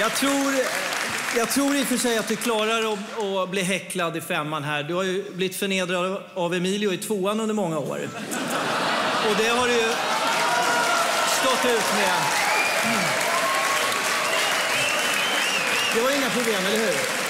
Jag tror, jag tror i och för sig att du klarar att, att bli häcklad i femman här. Du har ju blivit förnedrad av Emilio i tvåan under många år. Och det har du ju stått ut med. Det var inga problem, eller hur?